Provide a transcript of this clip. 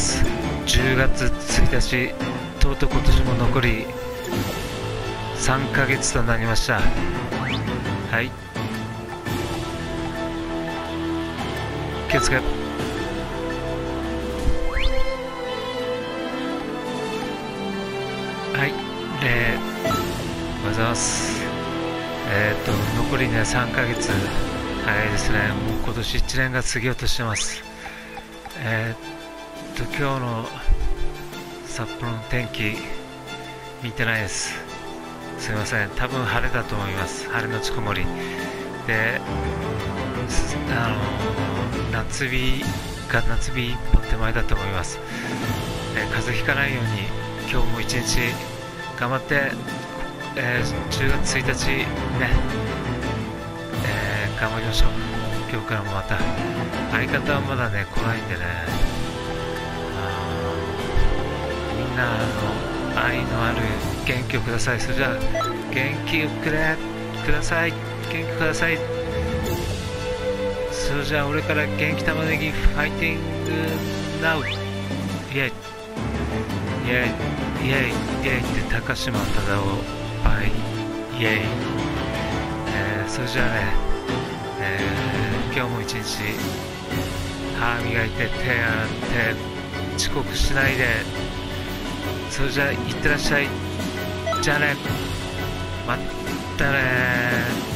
ます。10月1日とうとう今年も残り3ヶ月となりました。はい。気をつけ。はい。えー、おはようございます。えっ、ー、と残りね3ヶ月早いですね。もう今年1年が過ぎようとしてます。えっ、と今日の札幌の天気見てないです。すいません。多分晴れだと思います。晴れのち曇り。であの夏日が夏日一歩手前だと思います、え、風邪ひかないように今日も一日頑張って、えー、10月1日ね、えー、頑張りましょう。今日からもまた相方はまだね来ないんでね。愛のある元気をください。それじゃあ元気をくれください。元気ください。それじゃあ俺から元気玉ねぎファイティングナウ。イェイイェイイェイイェイって高島忠夫バイイェイ、えー、それじゃあね、えー、今日も一日歯磨いて手洗って遅刻しないで。それじゃあいってらっしゃい。じゃあね。まったね